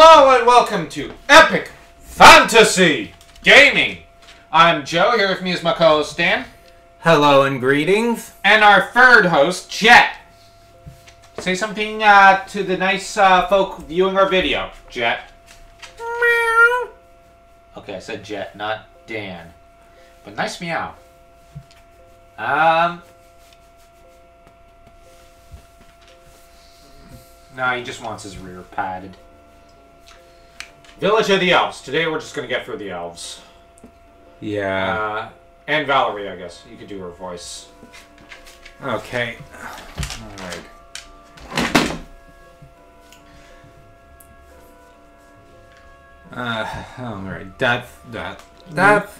Hello and welcome to Epic Fantasy Gaming. I'm Joe. Here with me is my co-host Dan, Hello and greetings. and our third host Jet. Say something uh, to the nice uh, folk viewing our video, Jet. Meow. Okay, I said Jet, not Dan. But nice meow. Um. No, he just wants his rear padded. Village of the Elves. Today we're just gonna get through the elves. Yeah. Uh, and Valerie, I guess. You could do her voice. okay. Alright. Uh, alright. Death, that. That's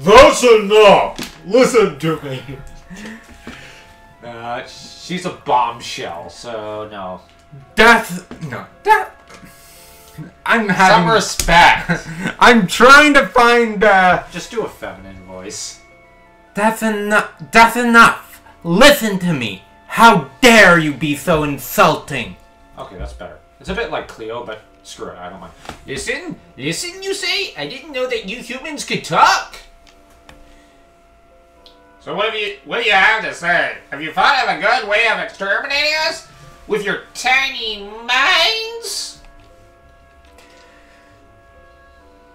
That's enough! Listen to me! Uh, she's a bombshell, so no. That's no. Death. I'm having. Some respect! I'm trying to find. uh... just do a feminine voice. That's enough. That's enough. Listen to me. How dare you be so insulting? Okay, that's better. It's a bit like Cleo, but screw it, I don't mind. Listen, listen, you say? I didn't know that you humans could talk. So what have you what do you have to say? Have you thought of a good way of exterminating us? With your tiny minds?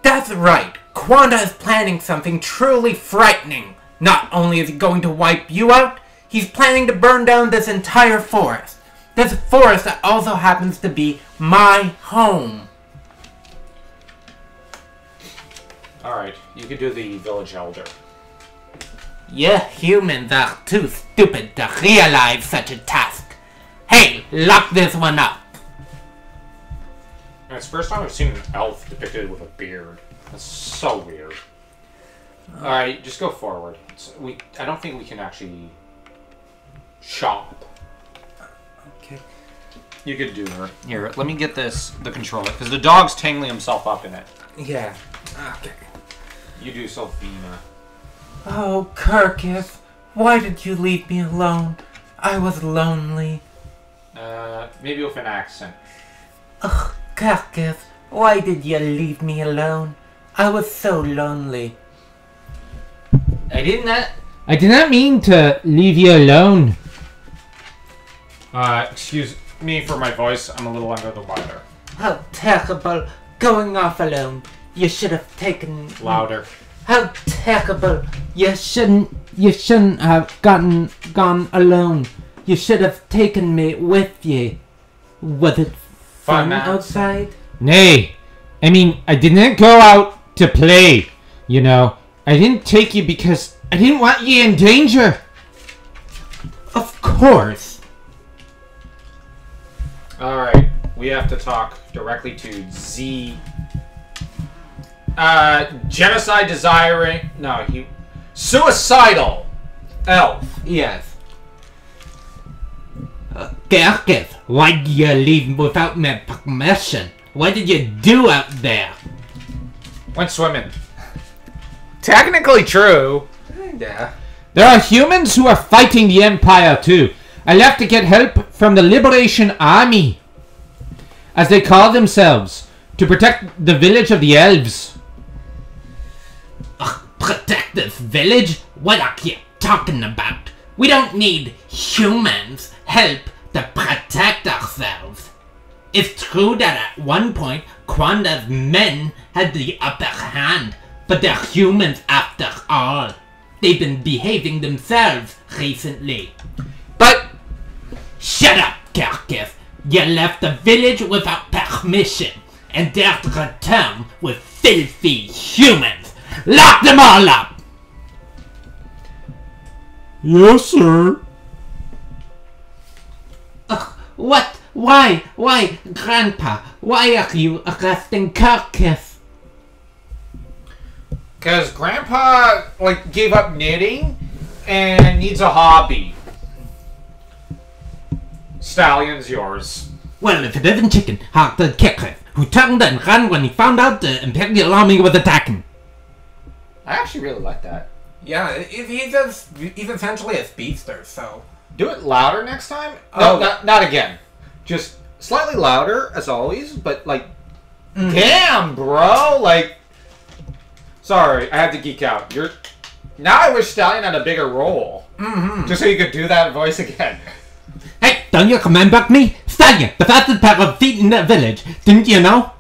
That's right. Kwanda is planning something truly frightening. Not only is he going to wipe you out, he's planning to burn down this entire forest. This forest that also happens to be my home. Alright, you can do the village elder. You humans are too stupid to realize such a task. Hey, lock this one up. And it's the first time I've seen an elf depicted with a beard. That's so weird. Alright, just go forward. It's- we I don't think we can actually shop. Okay. You could do her. Here, let me get this, the controller, because the dog's tangling himself up in it. Yeah. Okay. You do Sophina. Oh, Kirkus, why did you leave me alone? I was lonely. Uh, maybe with an accent. Ugh, Kirkus, why did you leave me alone? I was so lonely. I did not. I did not mean to leave you alone. Uh, excuse me for my voice. I'm a little under the weather. How terrible, going off alone. You should have taken Louder. How terrible! You shouldn't. You shouldn't have gotten gone alone. You should have taken me with you. Was it fun, Fun outside? Nay, I mean, I didn't go out to play, you know. I didn't take you because I didn't want you in danger. Of course. Alright, we have to talk directly to Z. Uh, genocide desiring. No, he. Suicidal elf. Yes. Garketh, why did you leave without my permission? What did you do out there? Went swimming. Technically true. Yeah. There are humans who are fighting the Empire too. I left to get help from the Liberation Army, as they call themselves, to protect the village of the elves. Ugh, protect this village? What are you talking about? We don't need humans' help to protect ourselves. It's true that at one point, Kwanda's men had the upper hand, but they're humans after all. They've been behaving themselves recently. But shut up, Karkif. You left the village without permission, and dared to return with filthy humans. Lock them all up. Yes, sir. Ugh, what? Why? Why, Grandpa? Why are you arresting Karkif? Because Grandpa, like, gave up knitting and needs a hobby. Stallion's yours. Well, if it isn't Chicken, Harter Kirkif, who turned and ran when he found out the Imperial Army was attacking. I actually really like that. Yeah, he- he's a, he's essentially a speedster, so. Do it louder next time. No, Oh. not, not again. Just slightly louder as always, but like, damn, bro, like, sorry, I had to geek out. You're now. I wish Stallion had a bigger role, mm-hmm. just so you could do that voice again. Hey, don't you remember me? Stallion, the fastest pair of feet in the village. Didn't you know?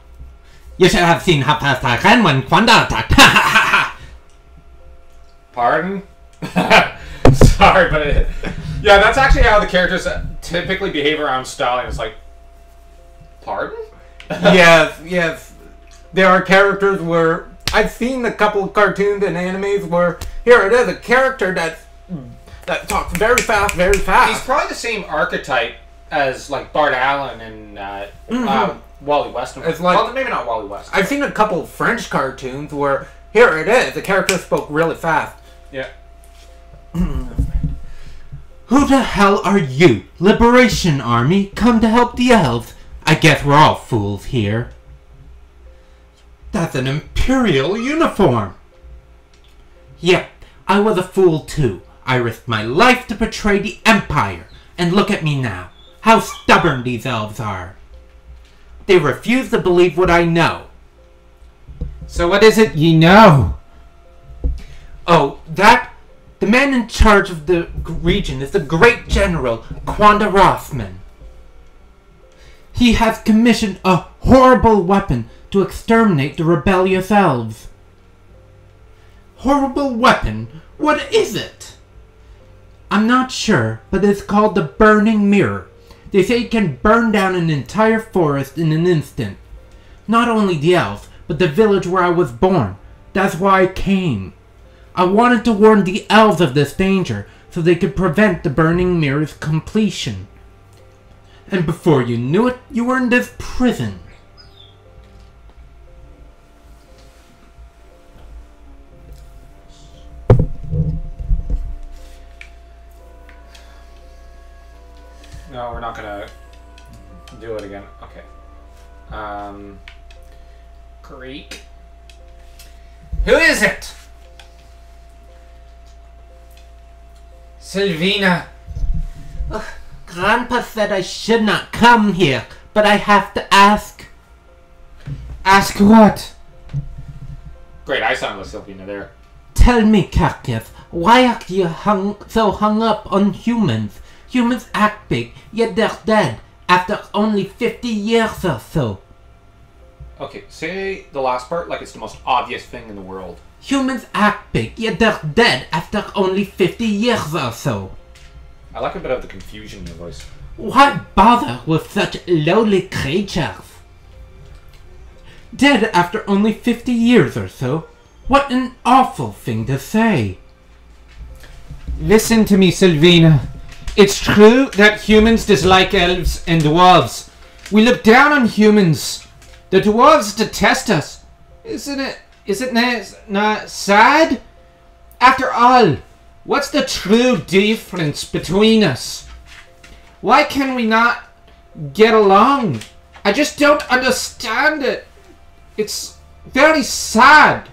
You should have seen how fast I ran when Kwanda attacked. Ha ha ha ha! Pardon? Sorry, but it, yeah, that's actually how the characters typically behave around Stallion. It's like, pardon? yes, yes. There are characters where I've seen a couple of cartoons and animes where here it is a character that that talks very fast, very fast. He's probably the same archetype as like Bart Allen and uh, um, Wally West. It's like- well, maybe not Wally West. I've seen a couple of French cartoons where here it is the character spoke really fast. yeah. Who the hell are you? Liberation Army? Come to help the elves? I guess we're all fools here. That's an Imperial uniform. Yep, I was a fool too. I risked my life to betray the Empire. And look at me now. How stubborn these elves are. They refuse to believe what I know. So what is it ye know? Oh, that the man in charge of the region is the great general Kwanda Rosman. He has commissioned a horrible weapon to exterminate the rebellious elves. Horrible weapon? What is it? I'm not sure, but it's called the Burning Mirror. They say it can burn down an entire forest in an instant. Not only the elves, but the village where I was born. That's why I came. I wanted to warn the elves of this danger so they could prevent the Burning Mirror's completion. And before you knew it, you were in this prison. No, we're not gonna do it again. Okay. Um, Greek. Who is it? Sylvina. Grandpa said I should not come here, but I have to ask. Ask what? Great, I sound like Sylvina there. Tell me, Kakis, why are you hung, so hung up on humans? Humans act big, yet they're dead after only 50 years or so. Okay, say the last part like it's the most obvious thing in the world. Humans act big, yet they're dead after only 50 years or so. I like a bit of the confusion in your voice. Why bother with such lowly creatures? Dead after only 50 years or so? What an awful thing to say. Listen to me, Sylvina. It's true that humans dislike elves and dwarves. We look down on humans. The dwarves detest us. Isn't it? Is it na- not sad? After all, what's the true difference between us? Why can we not get along? I just don't understand it. It's very sad.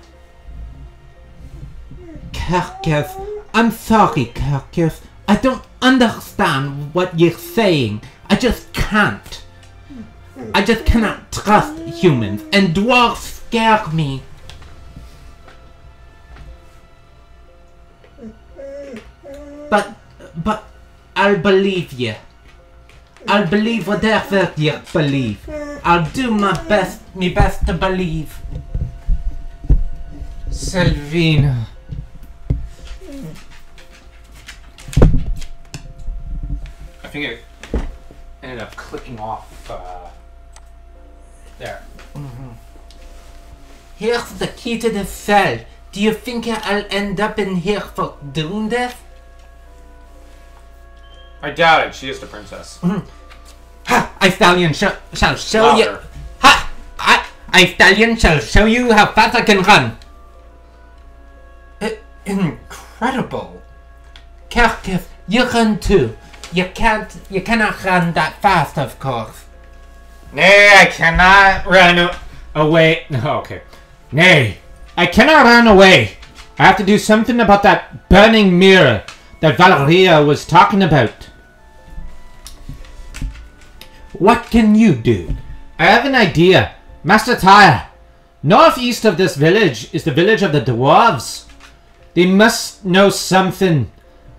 Kirkus, I'm sorry, Kirkus. I don't understand what you're saying. I just can't. I just cannot trust humans, and dwarfs scare me. But, but, I'll believe you. I'll believe whatever you believe. I'll do my best, me best to believe. Sylvina. I think it ended up clicking off. Uh, there. Here's the key to the cell. Do you think I'll end up in here for doing this? I doubt it. She is the princess. Mm-hmm. Ha! I stallion sh- shall show you. Ha! I, I stallion shall show you how fast I can run. I- incredible. Kirkis, you run too. You can't. You cannot run that fast, of course. Nay, I cannot run away. No, okay. Nay, I cannot run away. I have to do something about that burning mirror that Valeria was talking about. What can you do? I have an idea. Master Tyre, northeast of this village is the village of the dwarves. They must know something.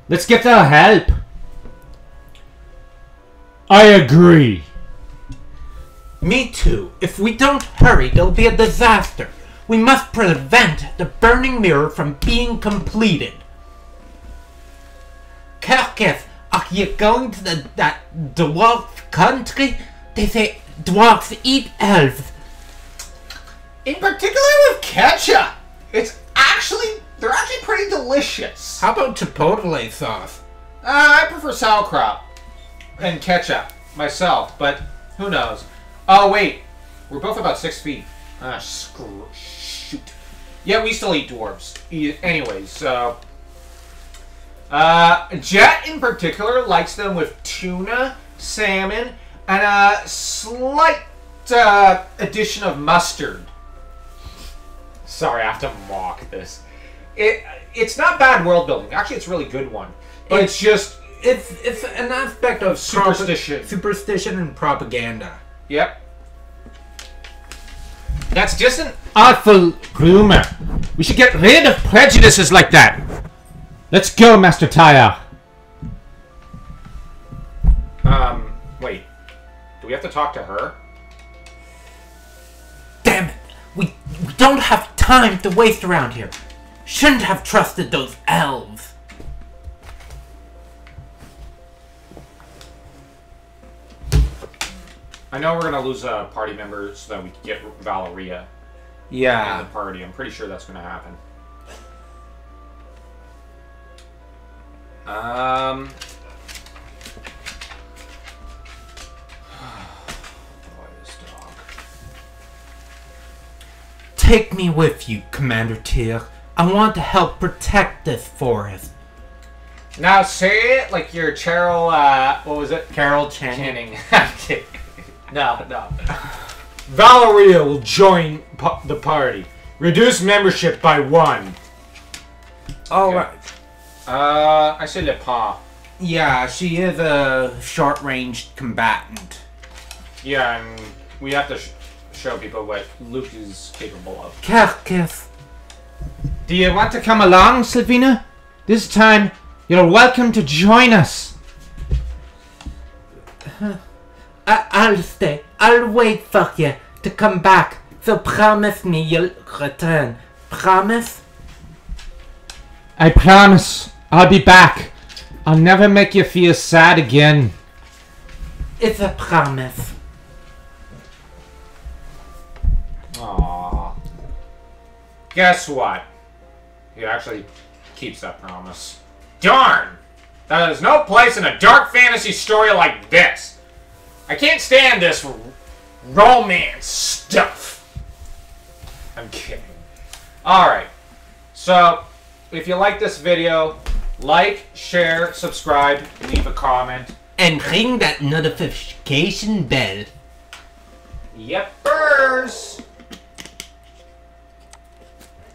Let's get their help. I agree. Me too. If we don't hurry, there'll be a disaster. We must prevent the burning mirror from being completed. Kirkis, are you going to the, that dwarf country? They say dwarfs eat elves. In particular with ketchup. It's actually they're actually pretty delicious. How about chipotle sauce? Uh, I prefer sauerkraut and ketchup myself, but who knows? Oh wait, we're both about six feet. Ah, screw, shoot. Yeah, we still eat dwarves. Anyways, so uh, Jet in particular likes them with tuna, salmon, and a slight uh, addition of mustard. Sorry, I have to mock this. It it's not bad world building. Actually, it's a really good one. But it's just It's it's an aspect of Superstition. superstition and propaganda. Yep. That's just an. Artful rumor. We should get rid of prejudices like that. Let's go, Master Tyre. Um, wait. Do we have to talk to her? Damn it! We, we don't have time to waste around here. Shouldn't have trusted those elves. I know we're gonna lose a party member so that we can get Valeria in Yeah. the party. I'm pretty sure that's gonna happen. Um. Take me with you, Commander Tyr. I want to help protect this forest. Now say it like you're Cheryl. Uh, what was it? Carol Channing. Channing. No, no. Valeria will join pa- the party. Reduce membership by one. All Okay. right. Uh, I say Le Pas. Yeah, she is a short-range combatant. Yeah, and we have to sh- show people what Luke is capable of. Kirkis. Do you want to come along, Sylvina? This time, you're welcome to join us. I- I'll stay. I'll wait for you to come back. So promise me you'll return. Promise? I promise, I'll be back. I'll never make you feel sad again. It's a promise. Guess what? He actually keeps that promise. Darn! There's no place in a dark fantasy story like this. I can't stand this romance stuff. I'm kidding. Alright. So, if you like this video, like, share, subscribe, leave a comment. And ring that notification bell. Yepers!